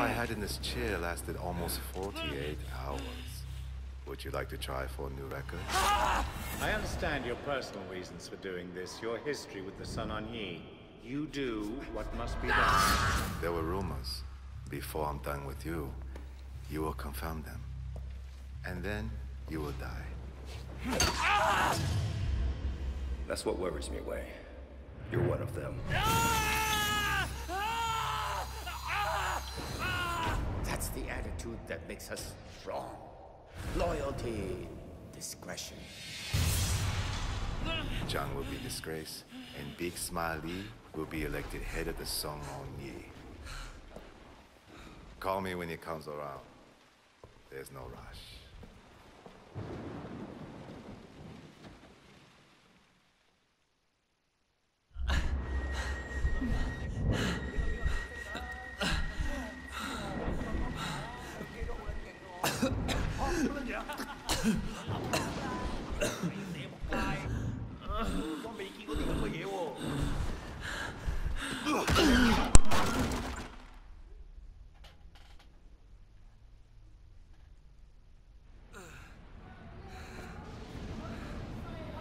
I had in this chair lasted almost 48 hours. Would you like to try for a new record? I understand your personal reasons for doing this, your history with the Sun On Yee. You do what must be done. There were rumors. Before I'm done with you, you will confirm them. And then you will die. That's what worries me, Wei. You're one of them. Ah! Attitude that makes us strong. Loyalty, discretion. Zhang will be disgraced, and Big Smile Lee will be elected head of the Sun On Yee. Call me when he comes around. There's no rush.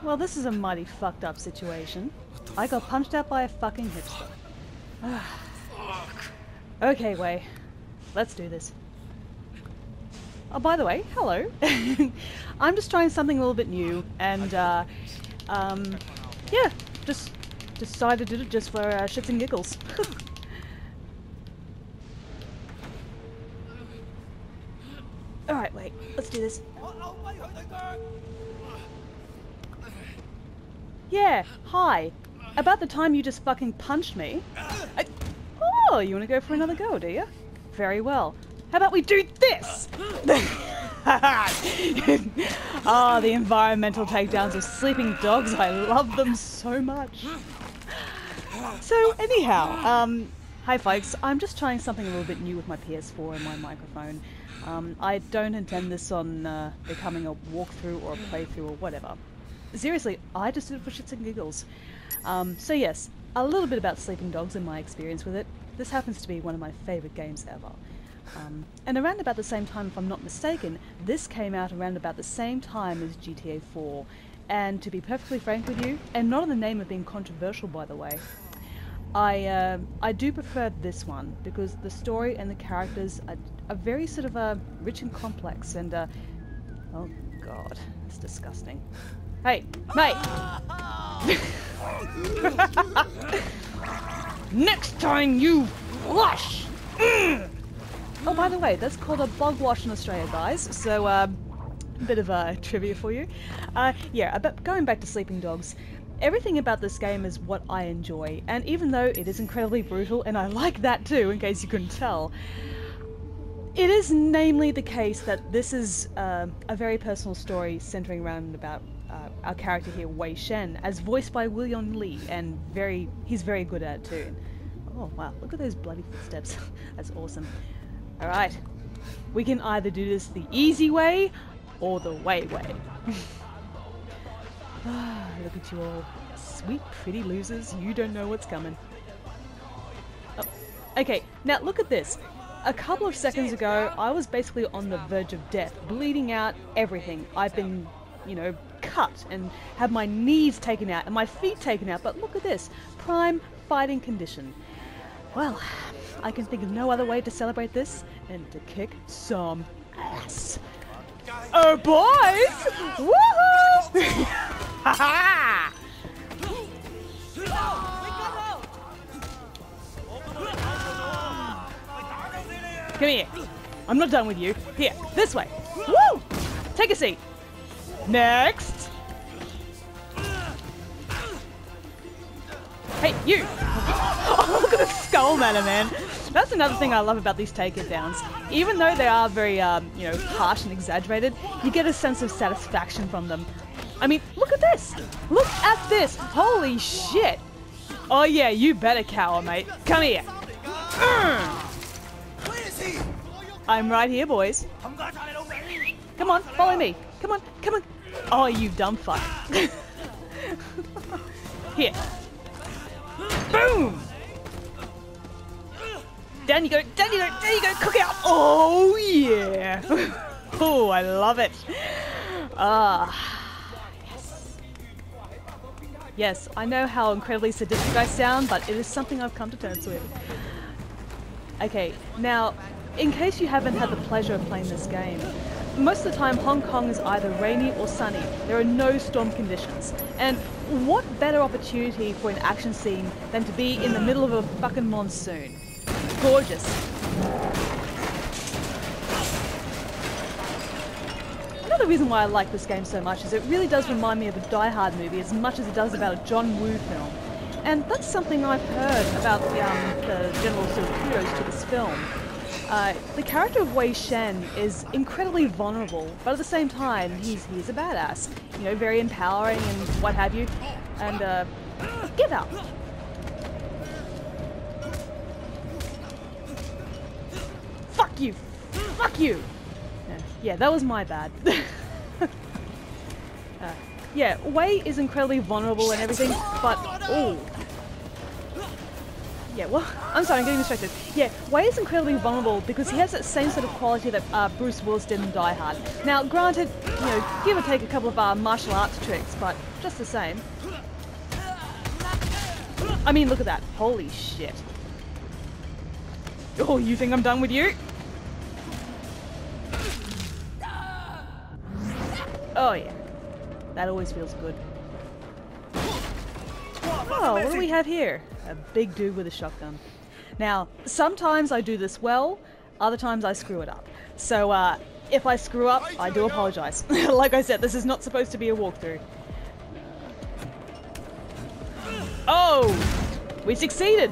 Well, this is a mighty fucked up situation. I got punched out by a fucking hipster. okay, Wei. Let's do this. Oh, by the way, hello. I'm just trying something a little bit new, and, uh, um, yeah, just decided to do it just for uh, shits and giggles. Alright, wait, let's do this. Yeah, hi. About the time you just fucking punched me. I- oh, you want to go for another go, do you? Very well. How about we do this? Ah, the environmental takedowns of sleeping dogs. I love them so much. So, anyhow, um, hi folks. I'm just trying something a little bit new with my PS4 and my microphone. Um, I don't intend this on uh, becoming a walkthrough or a playthrough or whatever. Seriously, I just did it for shits and giggles. Um, so yes, a little bit about Sleeping Dogs and my experience with it. This happens to be one of my favourite games ever. Um, and around about the same time, if I'm not mistaken, this came out around about the same time as GTA 4. And to be perfectly frank with you, and not in the name of being controversial by the way, I uh, I do prefer this one because the story and the characters are, are very sort of uh, rich and complex and uh, oh god, it's disgusting. Hey, mate! Next time you flush! Mm. Oh, by the way, that's called a bug wash in Australia, guys. So, uh, bit of a trivia for you. Uh, yeah, about going back to Sleeping Dogs. Everything about this game is what I enjoy, and even though it is incredibly brutal, and I like that too, in case you couldn't tell, it is namely the case that this is uh, a very personal story centering around about uh, our character here, Wei Shen, as voiced by William Lee, and very he's very good at it too. Oh wow, look at those bloody footsteps. That's awesome. Alright, we can either do this the easy way or the Wei way. Ah, look at you all. Sweet, pretty losers, you don't know what's coming. Oh, Okay, now look at this. A couple of seconds ago, I was basically on the verge of death, bleeding out everything. I've been, you know, cut and have my knees taken out and my feet taken out, but look at this prime fighting condition. Well, I can think of no other way to celebrate this than to kick some ass. Oh, boys! Woohoo! Come here. I'm not done with you. Here, this way. Woo! Take a seat. Next. Hey, you! Oh, look at the skull matter, man. That's another thing I love about these takedowns. Even though they are very, um, you know, harsh and exaggerated, you get a sense of satisfaction from them. I mean, look at this! Look at this! Holy shit! Oh yeah, you better cower, mate. Come here. Mm. I'm right here, boys. Come on, follow me. Come on, come on. Oh, you dumb fuck. here. Boom! Down you go, down you go, there you go, cook out. Oh yeah. oh, I love it. Ah. yes. Yes, I know how incredibly sadistic I sound, but it is something I've come to terms with. Okay, now, in case you haven't had the pleasure of playing this game, most of the time Hong Kong is either rainy or sunny. There are no storm conditions. And what better opportunity for an action scene than to be in the middle of a fucking monsoon? Gorgeous. Another reason why I like this game so much is it really does remind me of a Die Hard movie as much as it does about a John Woo film. And that's something I've heard about the, um, the general sort of kudos to this film. Uh, the character of Wei Shen is incredibly vulnerable, but at the same time, he's he's a badass. You know, very empowering and what have you. And uh, get out. Fuck you. Fuck you. Yeah, yeah that was my bad. uh, yeah, Wei is incredibly vulnerable and everything, but oh, yeah, well, I'm sorry, I'm getting distracted. Yeah, Wei is incredibly vulnerable because he has that same sort of quality that uh, Bruce Willis did in Die Hard. Now, granted, you know, give or take a couple of uh, martial arts tricks, but just the same. I mean, look at that. Holy shit. Oh, you think I'm done with you? Oh yeah. That always feels good. Oh, what do we have here? A big dude with a shotgun. Now, sometimes I do this well, other times I screw it up. So, uh, if I screw up, I do apologize. like I said, this is not supposed to be a walkthrough. Oh! We succeeded!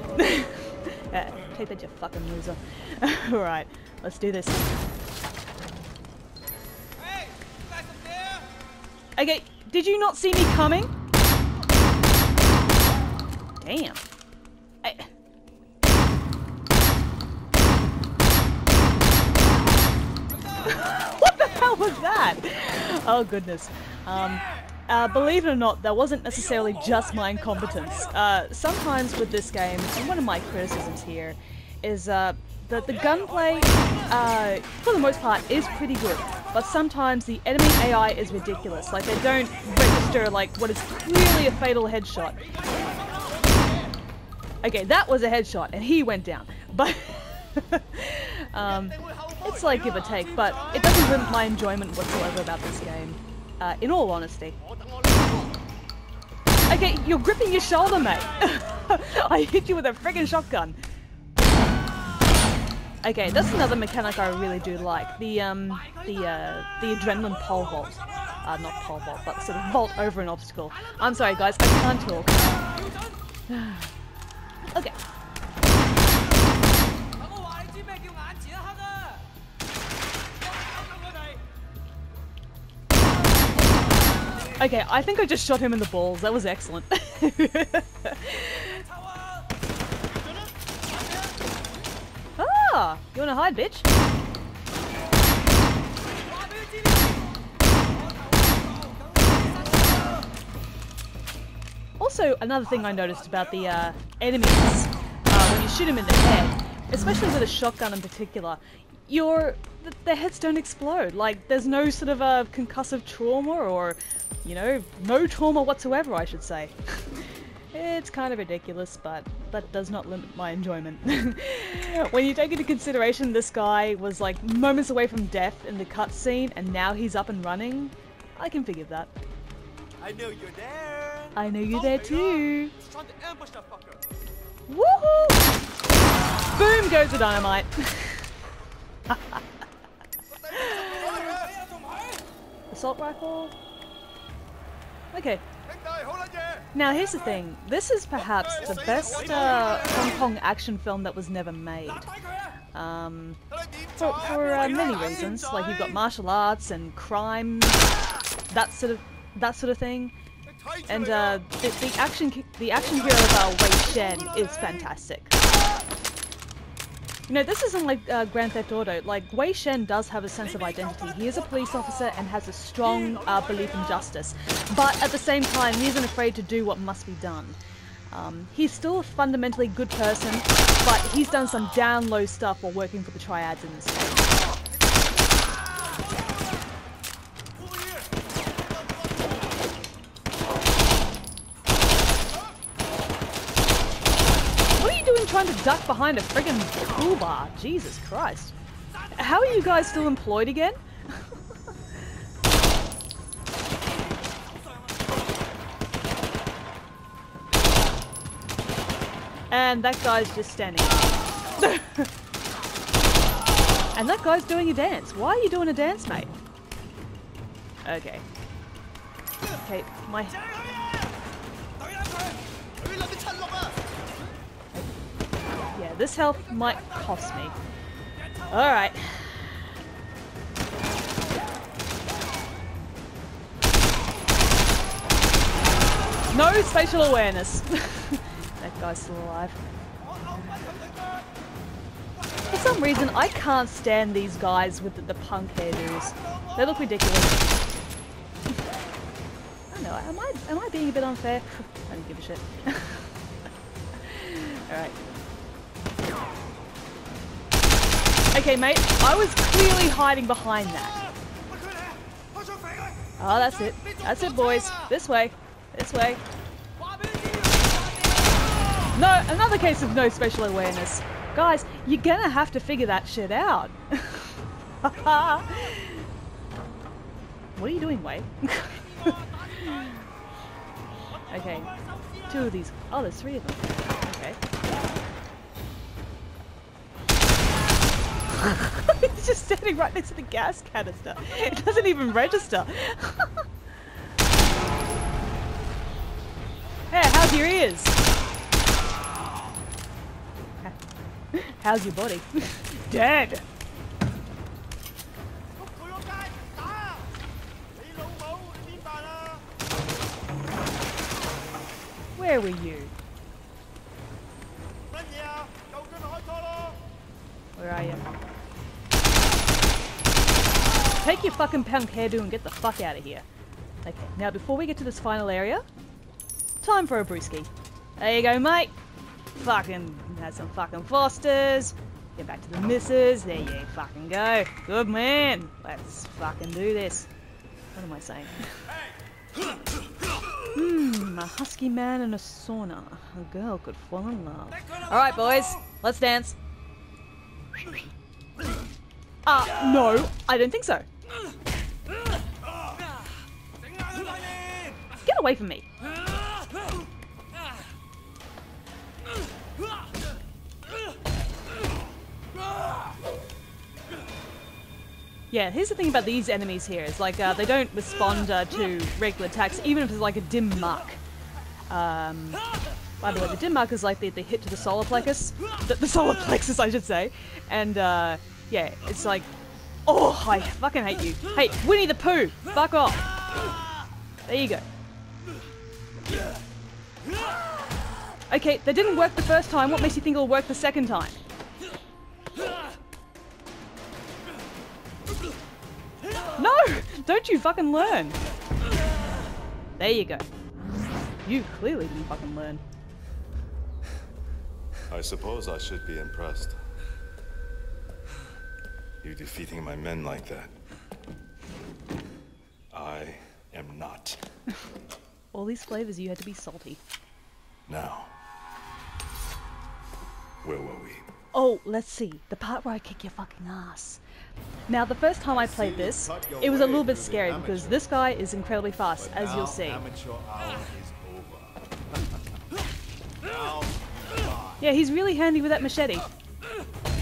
yeah, take that, you fucking loser. Alright, let's do this. Okay, did you not see me coming? Damn. I... what the hell was that? Oh goodness. Um, uh, believe it or not, that wasn't necessarily just my incompetence. Uh, sometimes with this game, and one of my criticisms here, is uh, that the gunplay, uh, for the most part, is pretty good. But sometimes the enemy AI is ridiculous. Like, they don't register, like, what is clearly a fatal headshot. Okay, that was a headshot, and he went down. But um, it's like give or take, but it doesn't limit my enjoyment whatsoever about this game. Uh, in all honesty. Okay, you're gripping your shoulder, mate. I hit you with a friggin' shotgun. Okay, that's another mechanic I really do like. The um, the uh, the adrenaline pole vault. Uh, not pole vault, but sort of vault over an obstacle. I'm sorry, guys, I can't talk. Okay. Okay, I think I just shot him in the balls. That was excellent. ah! You wanna hide, bitch? Also, another thing I noticed about the uh, enemies, uh, when you shoot them in the head, especially with a shotgun in particular, your th their heads don't explode. Like, there's no sort of a concussive trauma or, you know, no trauma whatsoever, I should say. it's kind of ridiculous, but that does not limit my enjoyment. when you take into consideration this guy was like moments away from death in the cutscene and now he's up and running, I can forgive that. I know you're there. I know you're there too. Woohoo! Boom goes the dynamite. Assault rifle. Okay. Now here's the thing. This is perhaps the best uh, Hong Kong action film that was never made. Um, for, for uh, many reasons, like you've got martial arts and crime, that sort of that sort of thing. And uh, the, the, action the action hero of uh, Wei Shen is fantastic. You know, this isn't like uh, Grand Theft Auto. Like, Wei Shen does have a sense of identity. He is a police officer and has a strong uh, belief in justice. But at the same time, he isn't afraid to do what must be done. Um, he's still a fundamentally good person, but he's done some down low stuff while working for the Triads in this game. What are you doing trying to duck behind a friggin' toolbar? Jesus Christ. How are you guys still employed again? And that guy's just standing. and that guy's doing a dance. Why are you doing a dance, mate? Okay. Okay, my. This health might cost me. Alright. No spatial awareness. that guy's still alive. For some reason, I can't stand these guys with the, the punk hairdos. They look ridiculous. I don't know, am I, am I being a bit unfair? I don't give a shit. Alright. Okay, mate, I was clearly hiding behind that. Oh, that's it. That's it, boys. This way. This way. No, another case of no special awareness. Guys, you're gonna have to figure that shit out. what are you doing, Wei? okay, two of these. Oh, there's three of them. He's just standing right next to the gas canister. It doesn't even register. hey, how's your ears? How's your body? Dead! Where were you? Where are you? Take your fucking punk hairdo and get the fuck out of here. Okay, now before we get to this final area, time for a brewski. There you go, mate. Fucking had some fucking Fosters. Get back to the missus. There you fucking go. Good man. Let's fucking do this. What am I saying? Hmm, a husky man in a sauna. A girl could fall in love. Alright, boys. Let's dance. Uh, no. I don't think so. Get away from me. Yeah, here's the thing about these enemies here is like uh, they don't respond uh, to regular attacks, even if it's like a Dim Mak. Um, by the way, the Dim Mak is like the, the hit to the solar plexus, the, the solar plexus, I should say, and uh, yeah, it's like, oh, I fucking hate you. Hey, Winnie the Pooh, fuck off. There you go. Okay, that didn't work the first time. What makes you think it'll work the second time? No! Don't you fucking learn! There you go. You clearly didn't fucking learn. I suppose I should be impressed. You defeating my men like that. I am not. All these flavors, you had to be salty. Now, where were we? Oh, let's see. The part where I kick your fucking ass. Now, the first time I played this, it was a little bit scary because this guy is incredibly fast, as you'll see. Yeah, he's really handy with that machete.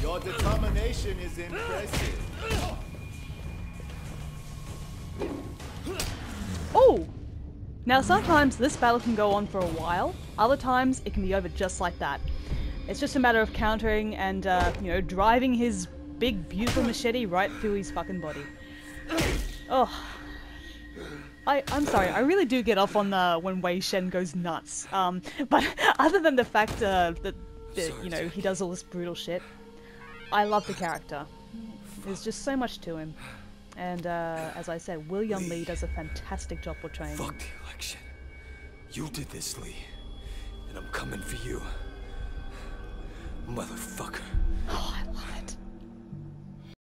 Your determination is impressive. Oh! Now, sometimes this battle can go on for a while. Other times, it can be over just like that. It's just a matter of countering and, uh, you know, driving his big, beautiful machete right through his fucking body. Oh. I, I'm sorry, I really do get off on the when Wei Shen goes nuts. Um, but other than the fact uh, that, that, you know, he does all this brutal shit, I love the character. There's just so much to him. And uh, as I said, William Lee does a fantastic job portraying him. Fuck the election. You did this, Lee. And I'm coming for you. Motherfucker. Oh, I